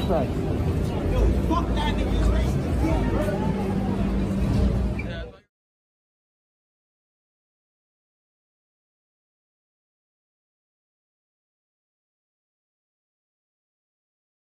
That's right. Yo, fuck that nigga.